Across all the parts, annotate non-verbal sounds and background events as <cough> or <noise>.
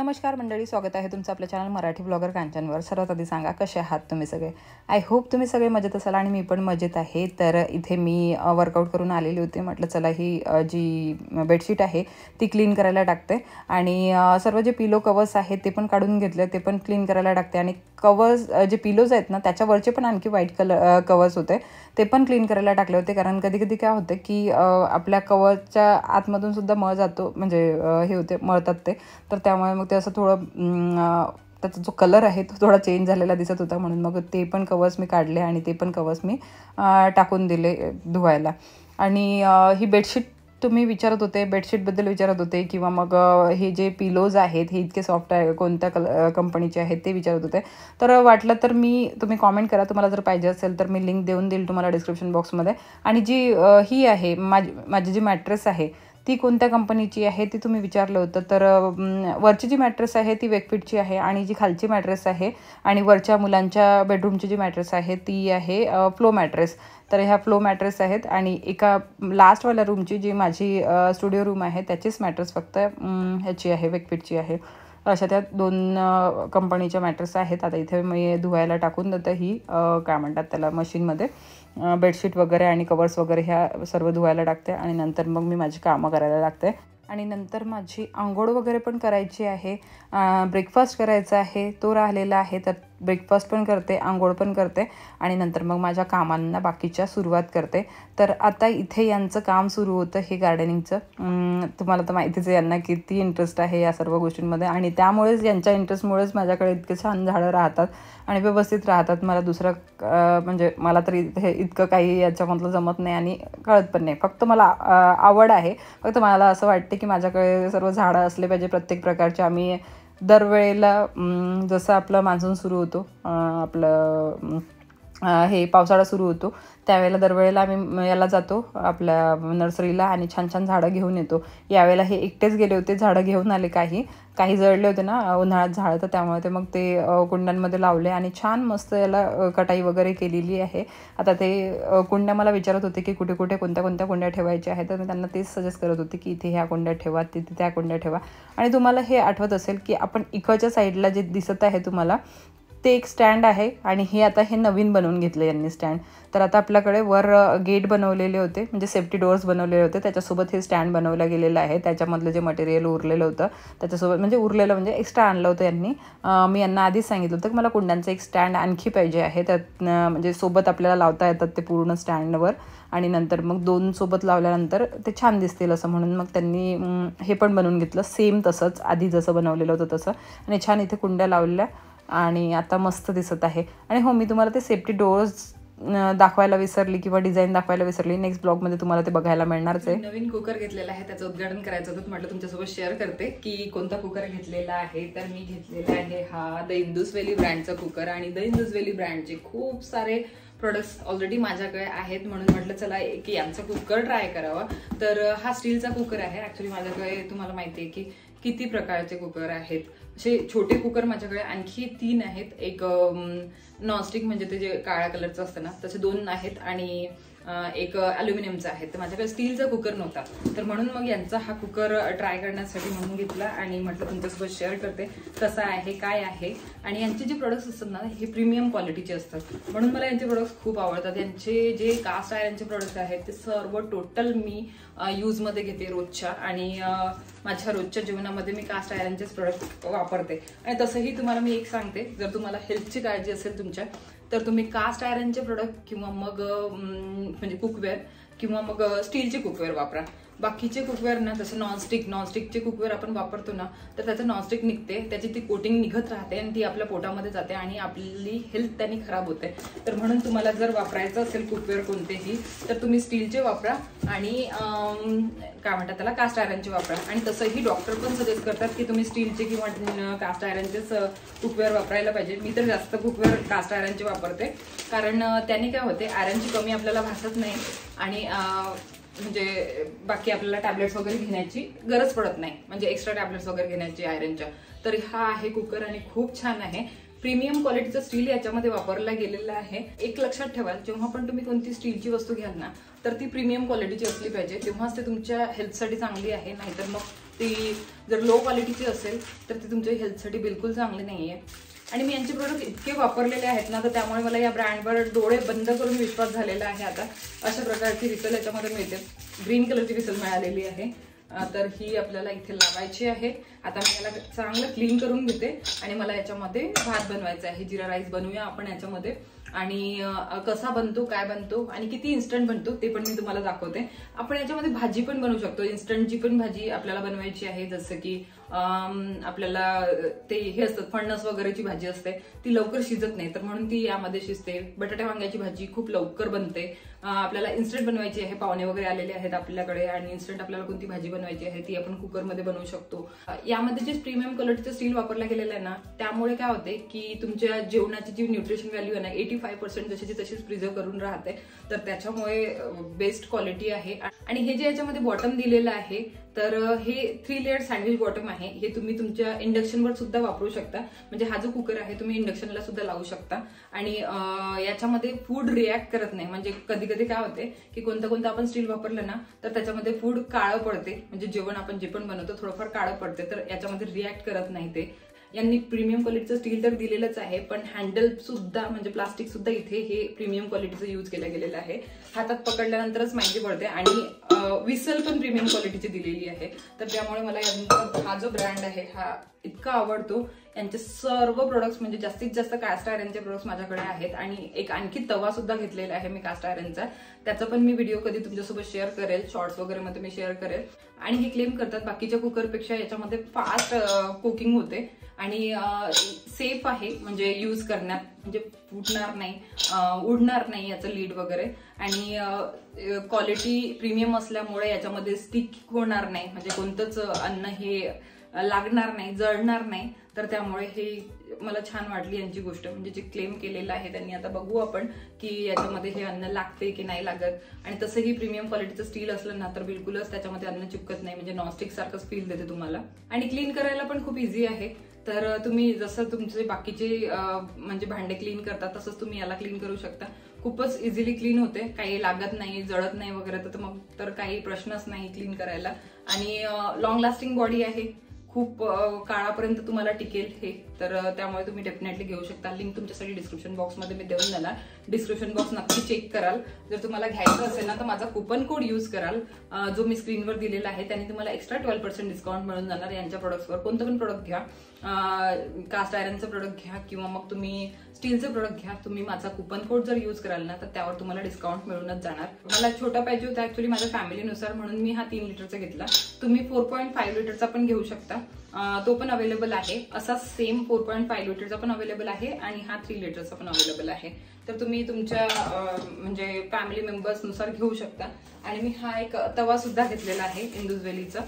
नमस्कार मंडळी स्वागत आहे तुमचं आपल्या चॅनल मराठी ब्लॉगर कांचनवर. सर्वात आधी सांगा कसे आहात तुम्ही सगळे? आय होप तुम्ही सगळे मजेत असाल आणि मी पण मजेत आहे. तर इथे मी वर्कआउट करून आलेली होती. म्हटलं चला ही जी बेडशीट आहे ती क्लीन करायला टाकते. आणि सर्व जे पिलो कवर्स आहेत ते पण काढून घेतले. ते पण क्लीन करायला टाकते. आणि कवर्स जे पिलोज आहेत ना त्याच्यावरचे पण आणखी व्हाईट कलर कवर्स होते. ते पण क्लीन करायला टाकले होते. कारण कधी कधी काय होतं की आपल्या कवरच्या आतमधून सुद्धा मळ जातो. म्हणजे हे होते मळतात ते. तर त्यामुळे मग ते असं थोडं त्याचा जो कलर आहे तो थोडा चेंज झालेला दिसत होता म्हणून. मग ते पण कवर्स मी काढले आणि ते पण कवर्स मी टाकून दिले धुवायला. आणि ही बेडशीट तुम्ही विचारत होते बेडशीटबद्दल विचारत होते किंवा मग हे जे पिलोज आहेत हे इतके सॉफ्ट आहे कोणत्या कल कंपनीचे आहेत ते विचारत होते. तर वाटलं तर मी तुम्ही कॉमेंट करा. तुम्हाला जर पाहिजे असेल तर मी लिंक देऊन देईल तुम्हाला डिस्क्रिप्शन बॉक्समध्ये आणि जी ही आहे माझी माझी जी मॅट्रेस आहे ती कोणत्या कंपनीची आहे ती तुम्ही विचारलं होतं. तर वरची जी मॅट्रेस आहे ती वेकफिटची आहे आणि जी खालची मॅट्रेस आहे आणि वरच्या मुलांच्या बेडरूमची जी मॅट्रेस आहे ती आहे फ्लो मॅट्रेस. तर ह्या फ्लो मॅट्रेस आहेत आणि एका लास्टवाल्या रूमची जी माझी स्टुडिओ रूम आहे त्याचीच मॅट्रेस फक्त ह्याची आहे वेकफिटची आहे. अशा त्या दोन कंपनीच्या मॅट्रेस आहेत. आता इथे मी धुवायला टाकून देतं ही काय म्हणतात त्याला मशीनमध्ये. बेडशीट वगैरे आणि कवर्स वगैरे ह्या सर्व धुवायला टाकते आणि नंतर मग मी माझी कामं करायला लागते. आणि नंतर माझी आंघोळ वगैरे पण करायची आहे. ब्रेकफास्ट करायचा आहे. तो राहिलेला आहे तर ब्रेकफास्ट पण करते आंघोळ पण करते आणि नंतर मग माझ्या कामांना बाकीच्या सुरुवात करते. तर आता इथे यांचं काम सुरू होतं हे गार्डनिंगचं तुम्हाला तर माहितीच आहे यांना किती इंटरेस्ट आहे या सर्व गोष्टींमध्ये आणि त्यामुळेच यांच्या इंटरेस्टमुळेच माझ्याकडे इतके छान झाडं राहतात आणि व्यवस्थित राहतात. मला दुसरं म्हणजे मला तरी हे इतकं काही याच्यामधलं जमत नाही आणि कळत पण नाही. फक्त मला आवड आहे. फक्त मला असं वाटते की माझ्याकडे सर्व झाडं असले पाहिजे प्रत्येक प्रकारचे. आम्ही दरवेळेला जसं आपलं मान्सून सुरू होतो आपलं हे पावसाळा सुरू होतो. त्यावेळेला दरवेळेला आम्ही याला जातो आपल्या नर्सरीला आणि छान छान झाडं घेऊन येतो. यावेळेला हे एकटेच गेले होते झाडं घेऊन आले काही. काही जळले होते ना उन्हाळ्यात झाडं तर त्यामुळे ते मग ते कुंड्यांमध्ये लावले आणि छान मस्त याला कटाई वगैरे केलेली आहे. आता ते कुंड्या मला विचारत होते की कुठे कुठे कोणत्या कोणत्या कुंड्या ठेवायच्या आहेत तर मी त्यांना तेच सजेस्ट करत होते की इथे ह्या कुंड्या ठेवा तिथे त्या कुंड्या ठेवा. आणि तुम्हाला हे आठवत असेल की आपण इकडच्या साईडला जे दिसत आहे तुम्हाला ते एक स्टँड आहे आणि हे आता हे नवीन बनवून घेतलं यांनी स्टँड. तर आता आपल्याकडे वर गेट बनवलेले होते म्हणजे सेफ्टी डोअर्स बनवलेले होते. त्याच्यासोबत हे स्टँड बनवलं गेलेलं आहे. त्याच्यामधलं जे मटेरियल उरलेलं होतं त्याच्यासोबत म्हणजे उरलेलं म्हणजे एक्स्ट्रा आणलं होतं यांनी. मी यांना आधीच सांगितलं होतं की मला कुंड्यांचं एक स्टँड आणखी पाहिजे आहे. त्यात म्हणजे सोबत आपल्याला लावता येतात ते पूर्ण स्टँडवर. आणि नंतर मग दोन सोबत लावल्यानंतर ते छान दिसतील असं म्हणून मग त्यांनी हे पण बनवून घेतलं. सेम तसंच आधी जसं बनवलेलं होतं तसं. आणि छान इथे कुंड्या लावलेल्या. आणि आता मस्त दिसत आहे. आणि हो मी तुम्हाला ते सेफ्टी डोअर्स दाखवायला विसरली किंवा डिझाईन दाखवायला विसरली. नेक्स्ट ब्लॉगमध्ये तुम्हाला ते बघायला मिळणारच आहे नवीन कुकर घेतलेला आहे त्याचं उद्घाटन करायचं होतं. म्हटलं तुमच्यासोबत शेअर करते की कोणता कुकर घेतलेला आहे. तर मी घेतलेला आहे हा द इंदुस वेली ब्रँडचा कुकर आणि द इंदुस ब्रँडचे खूप सारे प्रोडक्ट्स ऑलरेडी माझ्याकडे आहेत. म्हणून म्हटलं चला की यांचा कुकर ट्राय करावा. तर हा स्टीलचा कुकर आहे. ऍक्च्युली माझ्याकडे तुम्हाला माहिती आहे की किती प्रकारचे कुकर आहेत. असे छोटे कुकर माझ्याकडे आणखी तीन आहेत. एक नॉनस्टिक म्हणजे ते जे काळ्या कलरचं असतं ना तसे दोन आहेत. आणि एक अल्युमिनियमचा आहे. तर माझ्याकडे स्टीलचा कुकर नव्हता. तर म्हणून मग यांचा हा कुकर ट्राय करण्यासाठी म्हणून घेतला आणि म्हटलं तुमच्यासोबत शेअर करते कसा आहे काय आहे. आणि यांचे जे प्रोडक्ट्स असतात ना हे प्रीमियम क्वालिटीचे असतात. म्हणून मला यांचे प्रोडक्ट्स खूप आवडतात. यांचे जे कास्ट आयरनचे प्रोडक्ट आहेत ते सर्व टोटल मी यूजमध्ये घेते रोजच्या. आणि माझ्या रोजच्या जीवनामध्ये मी कास्ट आयरनचेच प्रोडक्ट वापरते. आणि तसंही तुम्हाला मी एक सांगते. जर तुम्हाला हेल्थची काळजी असेल तुमच्या तर तुम्ही कास्ट आयरनचे प्रोडक्ट किंवा मग म्हणजे कुकवेअर किंवा मग स्टीलचे कुकवेअर वापरा. बाकीचे कुकवेअर ना जसं नॉनस्टिक नॉनस्टिकचे कुकवेअर आपण वापरतो ना तर त्याचं नॉनस्टिक निघते त्याची ती कोटिंग निघत राहते आणि ती आपल्या पोटामध्ये जाते आणि आपली हेल्थ त्यांनी खराब होते. तर म्हणून तुम्हाला जर वापरायचं असेल कुकवेअर कोणतेही तर तुम्ही स्टीलचे वापरा आणि काय म्हणतात त्याला कास्ट आयरनचे वापरा. आणि तसंही डॉक्टर पण सजेस्ट करतात की तुम्ही स्टीलचे किंवा कास्ट आयरनचेच कुकवेअर वापरायला पाहिजे. मी तर जास्त कुकवेअर कास्ट आयरनचे वापरते. कारण त्याने काय होते आयरनची कमी आपल्याला भासत नाही आणि म्हणजे बाकी आपल्याला टॅबलेट्स वगैरे घेण्याची गरज पडत नाही. म्हणजे एक्स्ट्रा टॅबलेट्स वगैरे घेण्याची आयरनच्या तर हा आहे कुकर आणि खूप छान आहे. प्रीमियम क्वालिटीचं स्टील याच्यामध्ये वापरला गेलेलं आहे. एक लक्षात ठेवा जेव्हा पण तुम्ही कोणती स्टीलची वस्तू घ्याल ना तर ती प्रीमियम क्वालिटीची असली पाहिजे. तेव्हाच ते तुमच्या हेल्थसाठी चांगली आहे नाहीतर मग ती जर लो क्वालिटीची असेल तर ती तुमच्या हेल्थसाठी बिलकुल चांगली नाही आहे आणि मी यांचे प्रोडक्ट इतके वापरलेले आहेत ना तर त्यामुळे मला या ब्रँडवर डोळे बंद करून विश्वास झालेला आहे आता. अशा प्रकारची रिसल याच्यामध्ये मिळते. ग्रीन कलरची रिसल मिळालेली आहे. तर ही आपल्याला इथे लावायची आहे. आता मी याला चांगलं क्लीन करून घेते आणि मला याच्यामध्ये भात बनवायचा आहे. जिरा राईस बनवूया आपण याच्यामध्ये. आणि कसा बनतो काय बनतो आणि किती इन्स्टंट बनतो ते पण मी तुम्हाला दाखवते. आपण याच्यामध्ये भाजी पण बनवू शकतो. इन्स्टंटची पण भाजी आपल्याला बनवायची आहे जसं की आपल्याला ते हे असतात फणस वगैरेची भाजी असते ती लवकर शिजत नाही. तर म्हणून ती यामध्ये शिजते. बटाट्या वांग्याची भाजी खूप लवकर बनते. आपल्याला इन्स्टंट बनवायची आहे. पाहुणे वगैरे आलेले आहेत आपल्याकडे आणि इन्स्टंट आपल्याला कोणती भाजी बनवायची आहे ती आपण कुकरमध्ये बनवू शकतो. यामध्ये जे प्रीमियम क्वालिटीचं स्टील वापरला गेलेलं आहे ना त्यामुळे काय होते की तुमच्या जेवणाची जी न्यूट्रिशन व्हॅल्यू आहे ना एटी फाय पर्सेंट जशीची तशीच प्रिझर्व करून राहते. तर त्याच्यामुळे बेस्ट क्वालिटी आहे. आणि हे जे याच्यामध्ये बॉटम दिलेलं आहे तर हे थ्री लेअर सँडविच बॉटम आहे. हे तुम्ही तुमच्या इंडक्शनवर सुद्धा वापरू शकता. म्हणजे हा जो कुकर आहे तुम्ही इंडक्शनला सुद्धा लावू शकता. आणि याच्यामध्ये फूड रिॲक्ट करत नाही. म्हणजे कधी कधी काय होते की कोणतं कोणतं आपण स्टील वापरलं ना तर त्याच्यामध्ये फूड काळं पडते. म्हणजे जेवण आपण जे पण बनवतो थोडंफार काळं पडते. तर याच्यामध्ये रिॲक्ट करत नाही ते. यांनी प्रीमियम क्वालिटीचं स्टील तर दिलेलंच आहे पण हँडल सुद्धा म्हणजे प्लास्टिक सुद्धा इथे हे प्रीमियम क्वालिटीचं यूज केलं गेलेलं आहे. हातात पकडल्यानंतरच माहिती पडते आणि विसल पण प्रीमियम क्वालिटीची दिलेली आहे. तर त्यामुळे मला यांचा हा जो ब्रँड आहे हा इतका आवडतो यांचे सर्व प्रोडक्ट्स म्हणजे जास्तीत जास्त कास्ट आयरनचे प्रोडक्ट्स माझ्याकडे आहेत. आणि एक आणखी तवा सुद्धा घेतलेला आहे मी कास्ट आयरनचा त्याचा पण मी व्हिडिओ कधी तुमच्यासोबत शेअर करेल शॉर्ट्स वगैरे मध्ये मी शेअर करेल. आणि हे क्लेम करतात बाकीच्या कुकरपेक्षा याच्यामध्ये फास्ट कुकिंग होते. आणि सेफ आहे म्हणजे यूज करण्यात म्हणजे फुटणार नाही उडणार नाही याचं लीड वगैरे. आणि क्वालिटी प्रीमियम असल्यामुळे याच्यामध्ये स्टिक होणार नाही. म्हणजे कोणतंच अन्न हे लागणार नाही जळणार नाही तर त्यामुळे हे मला छान वाटली यांची गोष्ट. म्हणजे जे क्लेम केलेलं आहे त्यांनी आता बघू आपण की याच्यामध्ये हे अन्न लागते की नाही लागत. आणि तसंही प्रीमियम क्वालिटीचं स्टील असलं ना तर बिलकुलच त्याच्यामध्ये अन्न चिपकत नाही. म्हणजे नॉनस्टिक सारखंच फील देते तुम्हाला. आणि क्लीन करायला पण खूप इझी आहे. तर तुम्ही जसं तुमचे बाकीचे म्हणजे भांडे क्लीन करता तसंच तुम्ही याला क्लीन करू शकता. खूपच इझिली क्लीन होते. काही लागत नाही जळत नाही वगैरे. तर मग तर काही प्रश्नच नाही क्लीन करायला. आणि लॉंग लास्टिंग बॉडी आहे. खूप काळापर्यंत तुम्हाला टिकेल हे. तर त्यामुळे तुम्ही डेफिनेटली घेऊ शकता. लिंक तुमच्यासाठी डिस्क्रिप्शन बॉक्समध्ये मी देऊन जाणार डिस्क्रिप्शन बॉक्स नक्की चेक कराल. जर तुम्हाला घ्यायचं असेल ना तर माझा कुपन कोड यूज कराल. जो मी स्क्रीनवर दिलेला आहे त्याने तुम्हाला एक्स्ट्रा ट्वेल्व पर्सेंट डिस्काउंट मिळून जाणार. यांच्या प्रोडक्ट्सवर कोणतं पण प्रोडक्ट घ्या. कास्ट आयरनचं प्रोडक्ट घ्या किंवा मग तुम्ही स्टीलचं प्रोडक्ट घ्या तुम्ही माझा कुपन कोड जर यूज कराल ना तर त्यावर तुम्हाला डिस्काउंट मिळूनच जाणार. मला छोटा पाहिजे होता ऍक्च्युली माझ्या फॅमिलीनुसार म्हणून मी हा तीन लिटरचा घेतला. तुम्ही फोर पॉईंट फाईव्ह लिटरचा पण घेऊ शकता. तो पण अवेलेबल आहे. असा सेम फोर पॉईंट फाईव्ह लिटरचा पण अवेलेबल आहे आणि हा थ्री लिटरचा पण अवेलेबल आहे. तर तुम्ही तुमच्या म्हणजे फॅमिली मेंबर्सनुसार घेऊ शकता. आणि मी हा एक तवा सुद्धा घेतलेला आहे इंदुजवेलीचा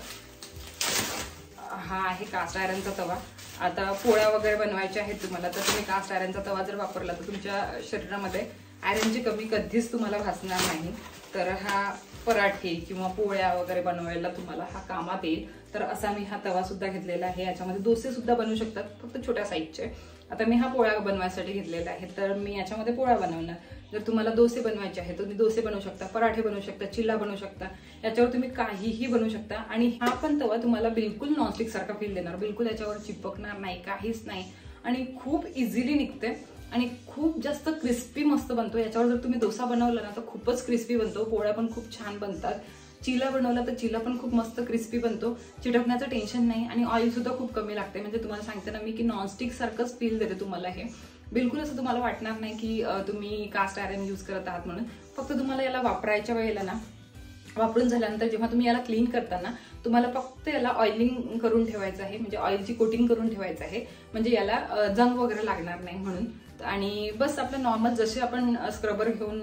हा आहे कास्ट आयरनचा तवा. आता पोळ्या वगैरे बनवायच्या आहेत तुम्हाला तर तुम्ही कास्ट आयरनचा तवा जर वापरला तर तुमच्या शरीरामध्ये आयरनची कमी कधीच तुम्हाला भासणार नाही. तर हा पराठे किंवा पोळ्या वगैरे बनवायला तुम्हाला हा कामात येईल. तर असा मी हा तवा सुद्धा घेतलेला आहे. याच्यामध्ये डोसे सुद्धा बनवू शकतात फक्त छोट्या साईजचे आता मी हा पोळ्या बनवायसाठी घेतलेला आहे तर मी याच्यामध्ये पोळ्या बनवणार. जर तुम्हाला डोसे बनवायचे आहेत तुम्ही डोसे बनवू शकता पराठे बनवू शकता चिल्ला बनवू शकता याच्यावर तुम्ही काहीही बनवू शकता. आणि हा पण तवा तुम्हाला बिलकुल नॉनस्टिक सारखा फील देणार. बिलकुल याच्यावर चिपकणार नाही काहीच नाही. आणि खूप इझिली निघते. आणि खूप जास्त क्रिस्पी मस्त बनतो. याच्यावर जर तुम्ही डोसा बनवला ना तर खूपच क्रिस्पी बनतो. पोळ्या पण खूप छान बनतात. चिला बनवला तर चिला पण खूप मस्त क्रिस्पी बनतो. चिटकण्याचं टेन्शन नाही. आणि ऑइल सुद्धा खूप कमी लागते. म्हणजे तुम्हाला सांगते ना मी की नॉनस्टिक सारखंच फील देते तुम्हाला हे. बिलकुल असं तुम्हाला वाटणार नाही की तुम्ही कास्ट आयरन यूज करत आहात म्हणून. फक्त तुम्हाला याला वापरायच्या वेळेला ना वापरून झाल्यानंतर जेव्हा तुम्ही याला क्लीन करताना तुम्हाला फक्त याला ऑइलिंग करून ठेवायचं आहे म्हणजे ऑइलची कोटिंग करून ठेवायचं आहे. म्हणजे याला जंग वगैरे लागणार नाही म्हणून. आणि बस आपलं नॉर्मल जसे आपण स्क्रबर घेऊन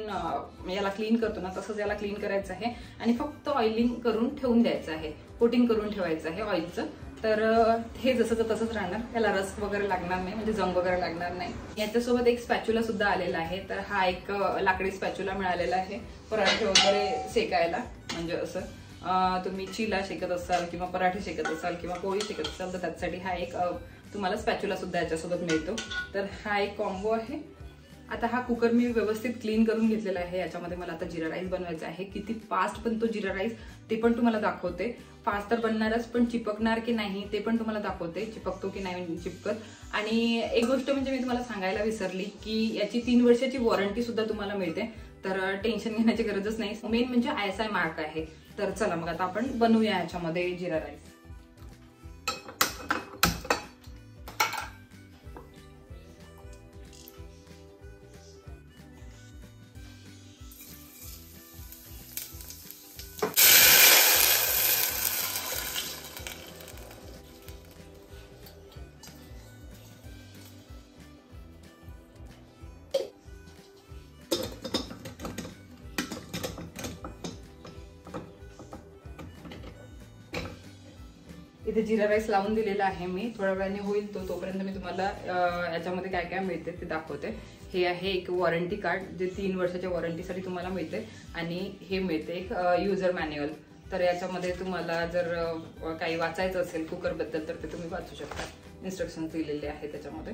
याला क्लीन करतो ना तसंच याला क्लीन करायचं आहे. आणि फक्त ऑइलिंग करून ठेवून द्यायचं आहे. कोटिंग करून ठेवायचं आहे ऑइलचं तर हे जसं तसंच राहणार. त्याला रस वगैरे लागणार नाही म्हणजे जंग वगैरे लागणार नाही. याच्यासोबत एक स्पॅच्युला सुद्धा आलेला आहे. तर हा एक लाकडी स्पॅच्युला मिळालेला आहे. पराठे वगैरे शेकायला. म्हणजे असं तुम्ही चिला शेकत असाल किंवा पराठे शेकत असाल किंवा पोळी शेकत असाल तर त्यासाठी हा एक तुम्हाला स्पॅच्युला सुद्धा याच्यासोबत मिळतो. तर हा एक कॉम्बो आहे. आता हा कुकर मी व्यवस्थित क्लीन करून घेतलेला आहे. याच्यामध्ये मला आता जिरा राईस बनवायचा आहे. किती फास्ट पण तो जिरा राईस ते पण तुम्हाला दाखवते. फास्ट तर बनणारच पण चिपकणार की नाही ते पण तुम्हाला दाखवते. चिपकतो की नाही चिपकत. आणि एक गोष्ट म्हणजे मी तुम्हाला सांगायला विसरली की याची तीन वर्षाची वॉरंटी सुद्धा तुम्हाला मिळते. तर टेन्शन घेण्याची गरजच नाही. मेन म्हणजे आय एस आय मार्क आहे. तर चला मग आता आपण बनवूया याच्यामध्ये जिरा राईस. इथे जिरा राईस लावून दिलेला आहे मी. थोड्या वेळाने होईल तो तोपर्यंत मी तुम्हाला याच्यामध्ये काय काय मिळते ते दाखवते. हे आहे एक वॉरंटी कार्ड जे तीन वर्षाच्या वॉरंटीसाठी तुम्हाला मिळते. आणि हे मिळते एक युजर मॅन्युअल तर याच्यामध्ये तुम्हाला जर काही वाचायचं असेल कुकरबद्दल तर ते तुम्ही वाचू शकता. इन्स्ट्रक्शन दिलेले आहे त्याच्यामध्ये.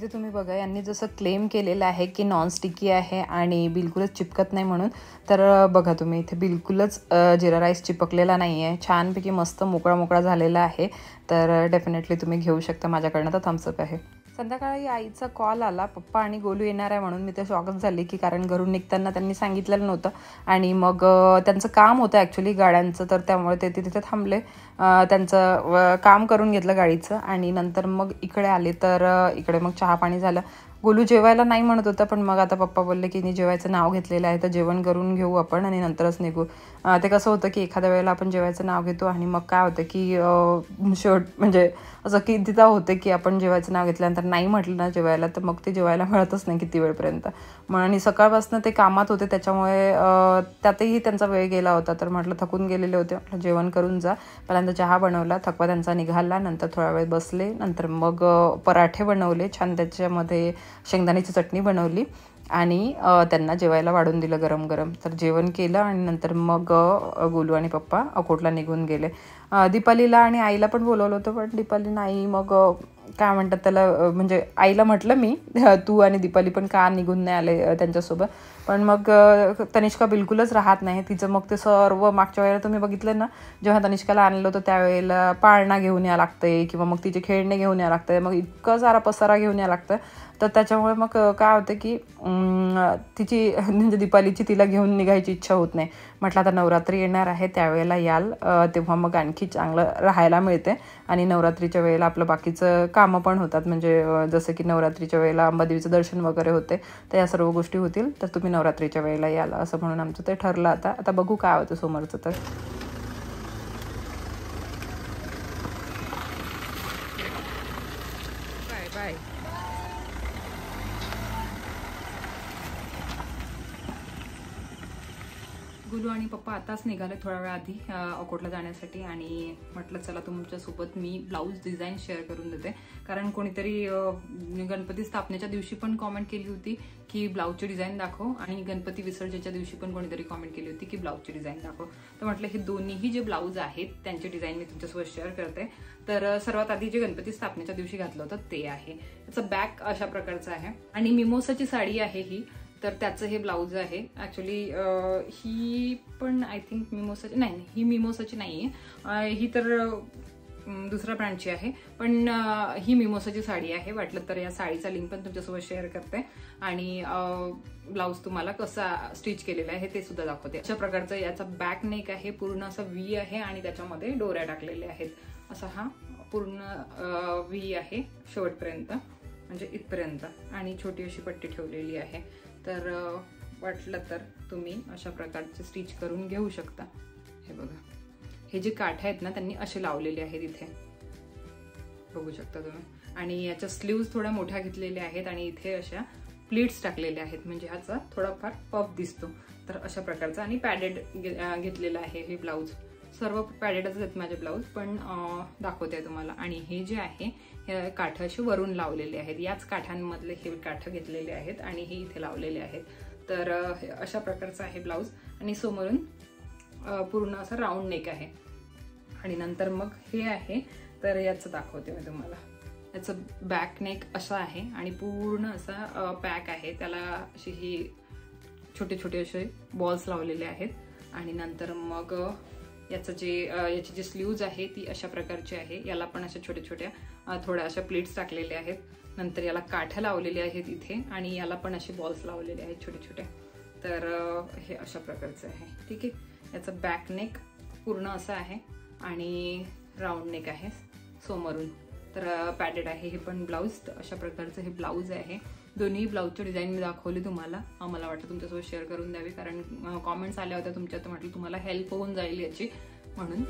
इथे तुम्ही बघा यांनी जसं क्लेम केलेलं आहे की नॉन स्टिकी आहे आणि बिलकुलच चिपकत नाही म्हणून तर बघा तुम्ही इथे बिलकुलच जिरा राईस चिपकलेला नाही आहे छानपैकी मस्त मोकळा मोकळा झालेला आहे. तर डेफिनेटली तुम्ही घेऊ शकता माझ्याकडनं. तर थम्सअप आहे. संध्याकाळी आईचा कॉल आला पप्पा आणि गोलू येणार आहे म्हणून मी ते शॉकच झाले की कारण घरून निघताना त्यांनी सांगितलेलं नव्हतं. आणि मग त्यांचं काम होतं ॲक्च्युली गाड्यांचं तर त्यामुळे ते तिथे थांबले. त्यांचं काम करून घेतलं गाडीचं आणि नंतर मग इकडे आले तर इकडे मग चहा पाणी झालं. गोलू जेवायला नाही म्हणत होता पण मग आता पप्पा बोलले की मी जेवायचं नाव घेतलेलं आहे तर जेवण करून घेऊ आपण आणि नंतरच निघू. ते कसं होतं की एखाद्या वेळेला आपण जेवायचं नाव घेतो आणि मग काय होतं की शर्ट शेवट म्हणजे असं कितीदा होतं की आपण जेवायचं नाव घेतल्यानंतर नाही म्हटलं ना जेवायला तर मग ते जेवायला मिळतच नाही किती वेळपर्यंत. मग आणि सकाळपासून ते कामात होते त्याच्यामुळे त्यातही त्यांचा वेळ गेला होता तर म्हटलं थकून गेलेले होते म्हटलं जेवण करून जा. पहिल्यांदा चहा बनवला थकवा त्यांचा निघाला नंतर थोडा वेळ बसले नंतर मग पराठे बनवले छान त्याच्यामध्ये शेंगदाण्याची चटणी बनवली आणि त्यांना जेवायला वाढून दिलं गरम गरम तर जेवण केलं आणि नंतर मग गोलू आणि पप्पा अकोटला निघून गेले. दीपालीला आणि आईला पण बोलवलं होतं पण दीपाली नाही. मग काय म्हणतात त्याला म्हणजे आईला म्हटलं मी <laughs> तू आणि दीपाली पण का निघून नाही आले त्यांच्यासोबत? पण मग तनिष्का बिलकुलच राहत नाही. तिचं मग ते सर्व मागच्या वेळेला तुम्ही बघितलं ना जेव्हा तनिष्काला आणलं होतं त्यावेळेला पाळणा घेऊन या लागतंय किंवा मग तिचे खेळणे घेऊन यावं लागतंय मग इतकं सारा पसारा घेऊन या लागतं तर त्याच्यामुळे मग काय होतं की तिची <laughs> म्हणजे दीपालीची तिला घेऊन निघायची इच्छा होत नाही. म्हटलं आता नवरात्री येणार आहे त्यावेळेला याल तेव्हा मग आणखी चांगलं राहायला मिळते आणि नवरात्रीच्या वेळेला आपलं बाकीचं कामं पण होतात. म्हणजे जसं की नवरात्रीच्या वेळेला अंबादेवीचं दर्शन वगैरे होते तर या सर्व गोष्टी होतील. तर तुम्ही नवरात्रीच्या वेळेला याल असं म्हणून आमचं ते ठरलं आता. आता बघू काय होतं समोरचं तर बाय बाय गुलू आणि पप्पा आताच निघाले थोड्या वेळ आधी अकोटला जाण्यासाठी आणि म्हटलं चला तुमच्यासोबत मी ब्लाऊज डिझाईन शेअर करून देते. कारण कोणीतरी गणपती स्थापनेच्या दिवशी पण कॉमेंट केली होती की ब्लाऊजची डिझाईन दाखव आणि गणपती विसर्जनच्या दिवशी पण कोणीतरी कॉमेंट केली होती की ब्लाऊजची डिझाईन दाखव. तर म्हटलं हे दोन्हीही जे ब्लाऊज आहेत त्यांचे डिझाईन मी तुमच्यासोबत शेअर करते. तर सर्वात आधी जे गणपती स्थापनेच्या दिवशी घातलं होतं ते आहे. त्याचं बॅक अशा प्रकारचं आहे. आणि मिमोसाची साडी आहे ही. तर त्याचं हे ब्लाऊज आहे. ॲक्च्युली ही पण आय थिंक मिमोसाची नाही ही मिमोसाची नाही आहे ही तर दुसऱ्या ब्रँडची आहे. पण ही मिमोसाची साडी आहे. वाटलं तर या साडीचा लिंक पण तुमच्यासोबत शेअर करते. आणि ब्लाऊज तुम्हाला कसा स्टिच केलेला आहे ते सुद्धा दाखवते. अशा प्रकारचं याचा बॅक नेक आहे. पूर्ण असा व्ही आहे आणि त्याच्यामध्ये डोऱ्या टाकलेल्या आहेत. असा हा पूर्ण व्ही आहे शेवटपर्यंत. म्हणजे इथपर्यंत. आणि छोटी अशी पट्टी ठेवलेली आहे. तर वाटलं तर तुम्ही अशा प्रकारचे स्टिच करून घेऊ शकता. हे बघा. हे जे काठ आहेत ना त्यांनी असे लावलेले आहेत इथे. बघू शकता तुम्ही. आणि याच्या स्लीव्ज थोड्या मोठ्या घेतलेल्या आहेत आणि इथे अशा प्लेट्स टाकलेल्या आहेत. म्हणजे ह्याचा थोडाफार पफ दिसतो. तर अशा प्रकारचा आणि पॅडेड घेतलेला आहे हे ब्लाऊज सर्व पॅडेडच आहेत माझे ब्लाऊज पण दाखवते तुम्हाला. आणि हे जे आहे हे काठ असे वरून लावलेले आहेत. याच काठांमधले हे काठ घेतलेले आहेत आणि हे इथे लावलेले आहेत. तर हे अशा प्रकारचं आहे ब्लाऊज आणि समोरून पूर्ण असं राऊंड नेक आहे. आणि नंतर मग हे आहे तर याचं दाखवते मी तुम्हाला. याचं बॅक नेक असं आहे आणि पूर्ण असा पॅक आहे. त्याला अशी ही छोटे छोटे असे बॉल्स लावलेले आहेत. आणि नंतर मग याचं जे याची जी स्लीव्ज आहे ती अशा प्रकारची आहे. याला पण अशा छोट्या छोट्या थोड्या अशा प्लेट्स टाकलेल्या आहेत. नंतर याला काठ्या लावलेल्या आहेत इथे आणि याला पण असे बॉल्स लावलेले आहेत छोटे छोटे तर हे अशा प्रकारचं आहे. ठीक आहे? याचं बॅक नेक पूर्ण असं आहे आणि राऊंड नेक आहे. समोरून. तर पॅडेड आहे हे पण ब्लाऊज अशा प्रकारचं हे ब्लाऊज आहे. दोन्ही ब्लाऊजचे डिझाईन मी दाखवली तुम्हाला. मला वाटतं तुमच्यासोबत शेअर करून द्यावी. कारण कॉमेंट्स आल्या होत्या तुमच्या तर म्हटलं तुम्हाला हेल्प होऊन जाईल याची. म्हणून.